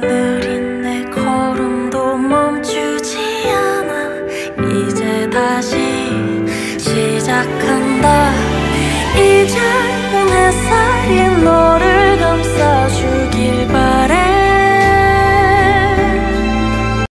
느린 내 걸음도 멈추지 않아. 이제 다시 시작한